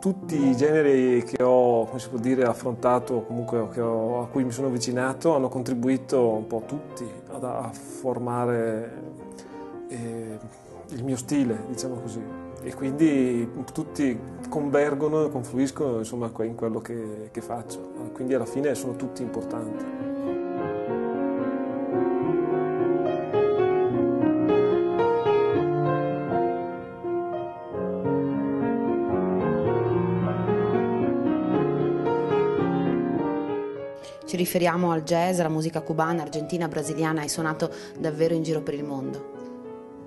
tutti i generi che ho, come si può dire, affrontato, comunque ho, a cui mi sono avvicinato, hanno contribuito un po' tutti ad, a formare eh, il mio stile, diciamo così. E quindi tutti convergono, confluiscono insomma, in quello che, che faccio. Quindi alla fine sono tutti importanti. Ci riferiamo al jazz, alla musica cubana, argentina, brasiliana, hai suonato davvero in giro per il mondo.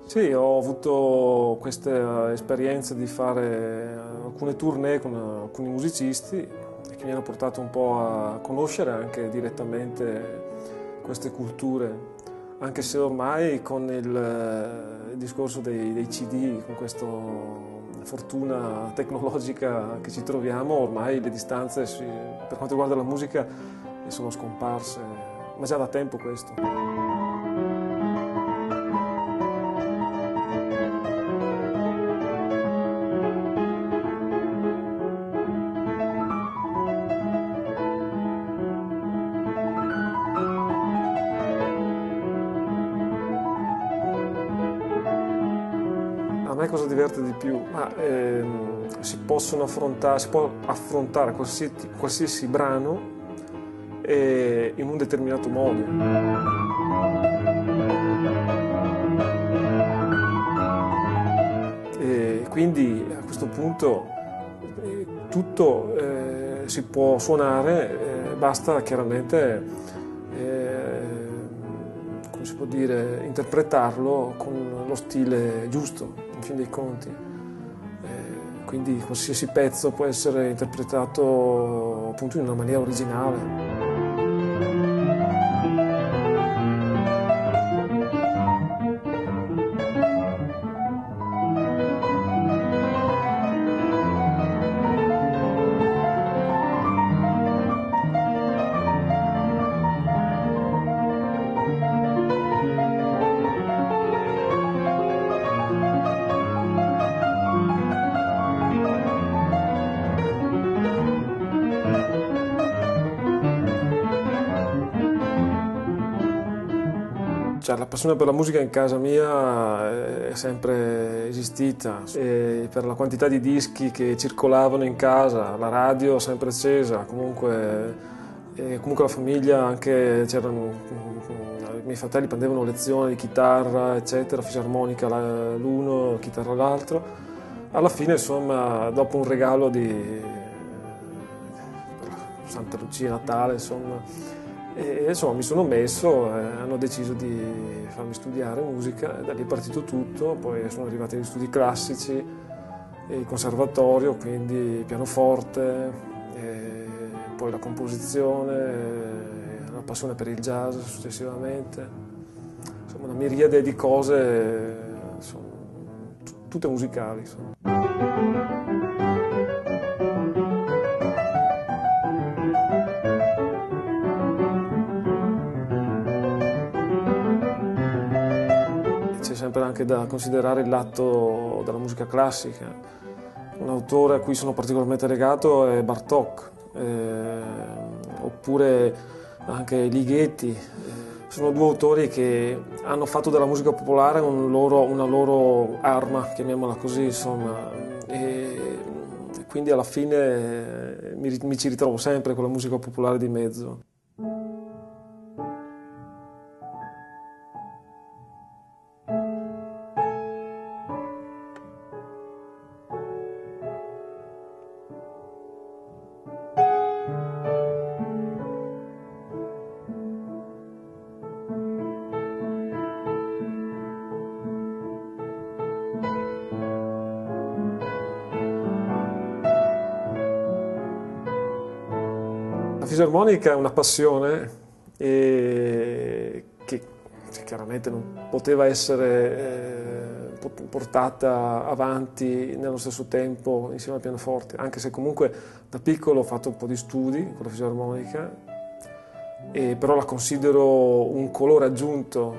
Sì, ho avuto questa esperienza di fare alcune tournée con alcuni musicisti che mi hanno portato un po' a conoscere anche direttamente queste culture, anche se ormai con il, il discorso dei, dei CD, con questa fortuna tecnologica che ci troviamo, ormai le distanze per quanto riguarda la musica e sono scomparse, ma già da tempo questo. A me cosa diverte di più? Ma, ehm, si possono affrontare, si può affrontare qualsiasi, qualsiasi brano eh, in un determinato modo. E quindi a questo punto eh, tutto eh, si può suonare, eh, basta chiaramente, eh, si può dire, interpretarlo con lo stile giusto, in fin dei conti eh, quindi qualsiasi pezzo può essere interpretato appunto in una maniera originale. Thank you. Cioè, la passione per la musica in casa mia eh, è sempre esistita e per la quantità di dischi che circolavano in casa, la radio sempre accesa, comunque, comunque la famiglia anche c'erano i miei fratelli prendevano lezioni di chitarra, eccetera, fisarmonica l'uno, chitarra l'altro. Alla fine, insomma, dopo un regalo di Santa Lucia Natale, insomma, e insomma mi sono messo, eh, hanno deciso di farmi studiare musica, da lì è partito tutto, poi sono arrivati gli studi classici, il conservatorio, quindi pianoforte, poi la composizione, la passione per il jazz successivamente, insomma una miriade di cose, insomma, tutte musicali. Insomma. Sempre anche da considerare il lato della musica classica. Un autore a cui sono particolarmente legato è Bartok, eh, oppure anche Ligeti. Sono due autori che hanno fatto della musica popolare un loro, una loro arma, chiamiamola così, insomma. E quindi alla fine mi, mi ci ritrovo sempre con la musica popolare di mezzo. La fisarmonica è una passione che chiaramente non poteva essere eh, portata avanti nello stesso tempo insieme al pianoforte, anche se comunque da piccolo ho fatto un po' di studi con la fisarmonica, però la considero un colore aggiunto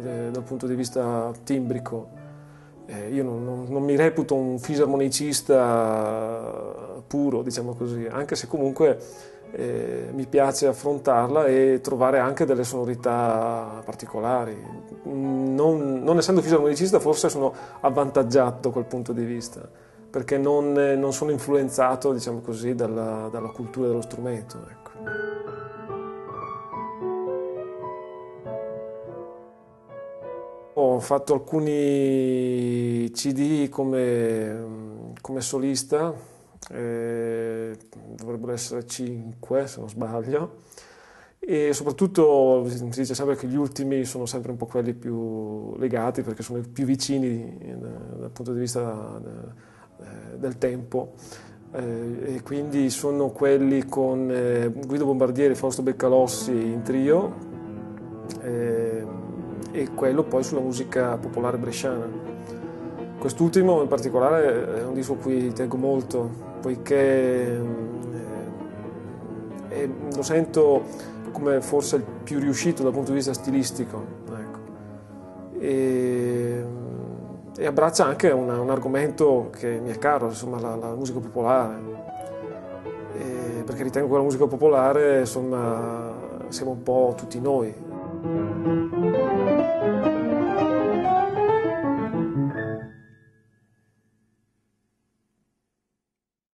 eh, dal punto di vista timbrico. Eh, io non, non, non mi reputo un fisarmonicista puro, diciamo così, anche se comunque eh, mi piace affrontarla e trovare anche delle sonorità particolari. Non, non essendo fisarmonicista forse sono avvantaggiato da quel punto di vista, perché non, non sono influenzato, diciamo così, dalla, dalla cultura dello strumento. Ecco. Ho fatto alcuni CD come, come solista, eh, dovrebbero essere 5 se non sbaglio, e soprattutto si dice sempre che gli ultimi sono sempre un po' quelli più legati perché sono i più vicini eh, dal punto di vista eh, del tempo. Eh, e quindi sono quelli con Guido Bombardieri e Fausto Beccalossi in trio e quello poi sulla musica popolare bresciana. Quest'ultimo in particolare è un disco a cui tengo molto, poiché eh, lo sento come forse il più riuscito dal punto di vista stilistico. Ecco. E, e, abbraccia anche una, un argomento che mi è caro, insomma, la, la musica popolare. E, perché ritengo che la musica popolare, insomma, siamo un po' tutti noi,